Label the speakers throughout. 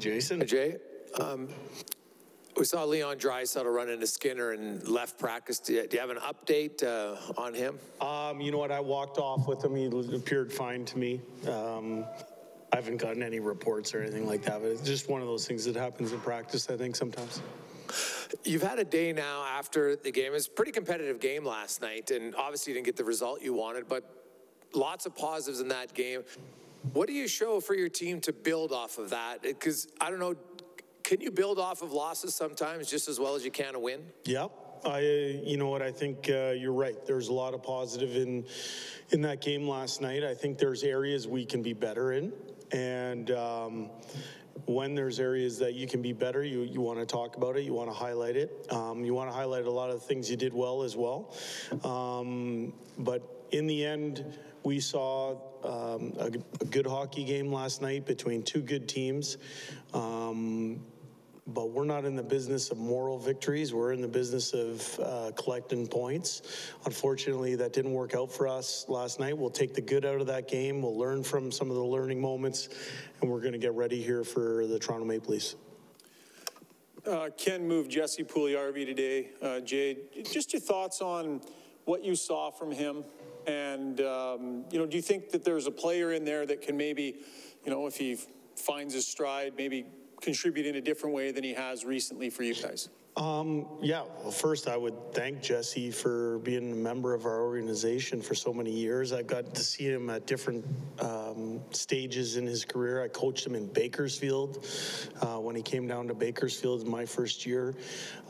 Speaker 1: Jason.
Speaker 2: Jay, um, we saw Leon Draisaitl run into Skinner and left practice. Do you, do you have an update uh, on him?
Speaker 1: Um, you know what? I walked off with him. He appeared fine to me. Um, I haven't gotten any reports or anything like that, but it's just one of those things that happens in practice, I think, sometimes.
Speaker 2: You've had a day now after the game. It was a pretty competitive game last night, and obviously you didn't get the result you wanted, but lots of positives in that game. What do you show for your team to build off of that? Because I don't know, can you build off of losses sometimes just as well as you can a win?
Speaker 1: Yep. I, you know what? I think uh, you're right. There's a lot of positive in in that game last night. I think there's areas we can be better in, and um, when there's areas that you can be better, you, you want to talk about it, you want to highlight it. Um, you want to highlight a lot of the things you did well as well. Um, but in the end, we saw um, a, a, good hockey game last night between two good teams. Um, but we're not in the business of moral victories. We're in the business of uh, collecting points. Unfortunately, that didn't work out for us last night. We'll take the good out of that game. We'll learn from some of the learning moments, and we're going to get ready here for the Toronto Maple Leafs.
Speaker 3: Uh, Ken moved Jesse Puljujarvi today. Uh, Jay, just your thoughts on what you saw from him, and um, you know, do you think that there's a player in there that can maybe, you know, if he finds his stride, maybe contribute in a different way than he has recently for you guys?
Speaker 1: Um, yeah, well, first I would thank Jesse for being a member of our organization for so many years. I've got to see him at different um, stages in his career. I coached him in Bakersfield uh, when he came down to Bakersfield in my first year.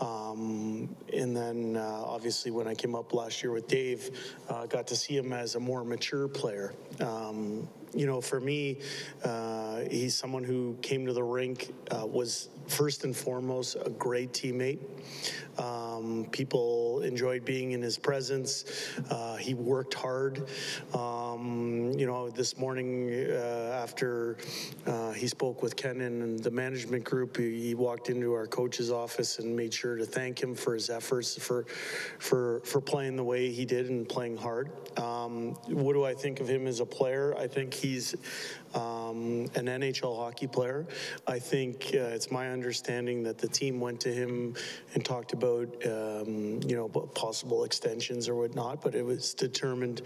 Speaker 1: Um, and then uh, obviously when I came up last year with Dave, uh, got to see him as a more mature player. Um, you know, for me, uh, he's someone who came to the rink, uh, was first and foremost a great teammate. Um, people enjoyed being in his presence. Uh, he worked hard. Um, you know, this morning uh, after uh, he spoke with Ken and the management group, he, walked into our coach's office and made sure to thank him for his efforts, for for for playing the way he did and playing hard. Um, what do I think of him as a player? I think he's um, an NHL hockey player. I think uh, it's my understanding that the team went to him and talked about, um, you know, possible extensions or whatnot, but it was determined,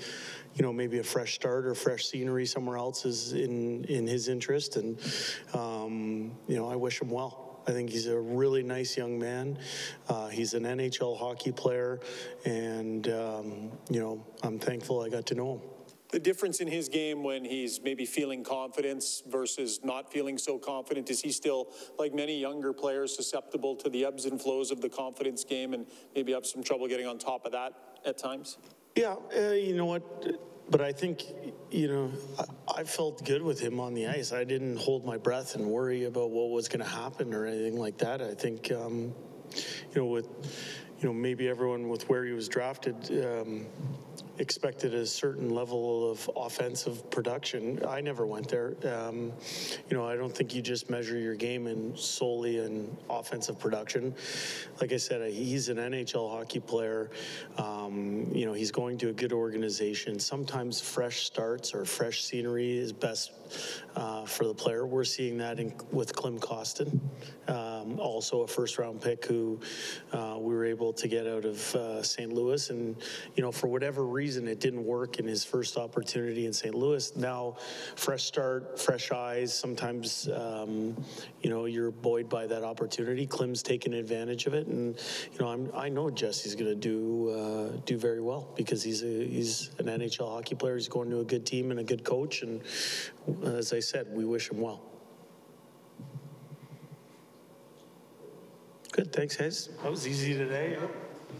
Speaker 1: you know, maybe a fresh start or fresh somewhere else is in, in his interest. And, um, you know, I wish him well. I think he's a really nice young man. Uh, he's an NHL hockey player, and um, you know I'm thankful I got to know him
Speaker 3: the difference in his game when he's maybe feeling confidence versus not feeling so confident? Is he still, like many younger players, susceptible to the ebbs and flows of the confidence game and maybe have some trouble getting on top of that at times?
Speaker 1: Yeah, uh, you know what? But I think, you know, I, I, felt good with him on the ice. I didn't hold my breath and worry about what was going to happen or anything like that. I think, um, you know, with, you know, maybe everyone with where he was drafted, um, expected a certain level of offensive production. I never went there. Um, you know, I don't think you just measure your game in solely in offensive production. Like I said, he's an NHL hockey player. Um, you know, he's going to a good organization. Sometimes fresh starts or fresh scenery is best uh, for the player. We're seeing that in, with Klim Kostin, um, also a first round pick who uh, we were able to get out of uh, St. Louis. And, you know, for whatever reason, it didn't work in his first opportunity in St. Louis. Now, fresh start, fresh eyes. Sometimes, um, you know, you're buoyed by that opportunity. Klim's taken advantage of it. And, you know, I'm, i know Jesse's going to do uh, do very well because he's, a, he's an NHL hockey player. He's going to a good team and a good coach. And as I said, we wish him well. Good, thanks, guys. That was easy today.